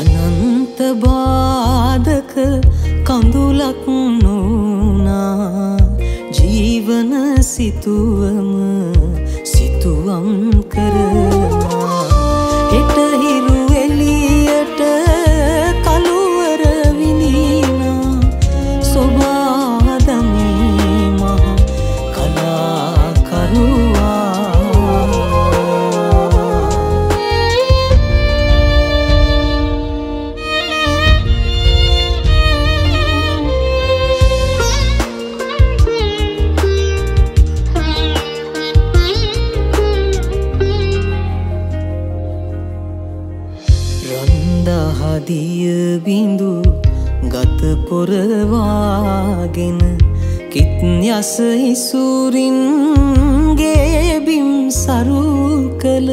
අනන්ත බාධක කඳුලක් සිතුවම සිතුවම් කරනා රන්දහදිය බිඳු ගත පොරවාගෙන කිත් යස ඉසුරින්ගේ බිම් සරු කළ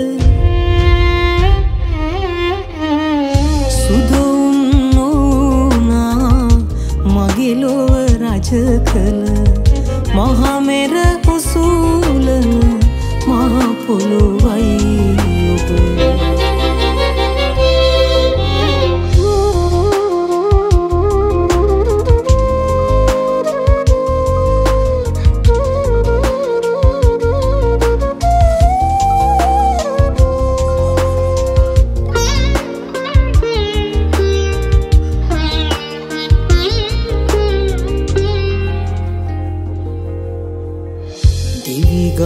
සුදුන් නොනා මගිලොව රජ කළ මහමෙර උසූලන මහපොළොවයි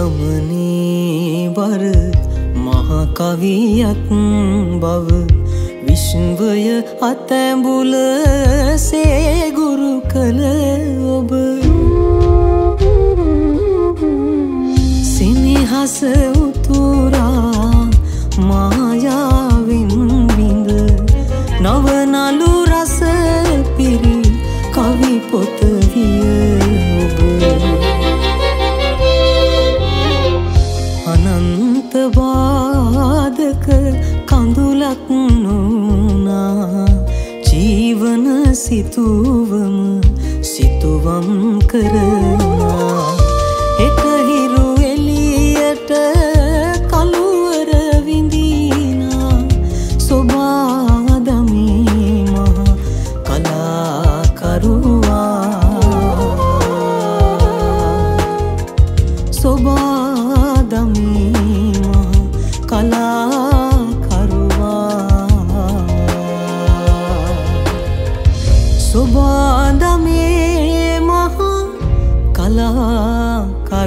දිවිගමනේ වර මහකවියක් බව විශ්වය අතැඹුල සේගුරු කළ ඔබ. සිනිහස සිතුවම සිතුවම් කරනා එටහිරු එලියට කළුවර විඳීනා. සොබාදමී මහ කලාකරුවා.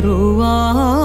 Oh.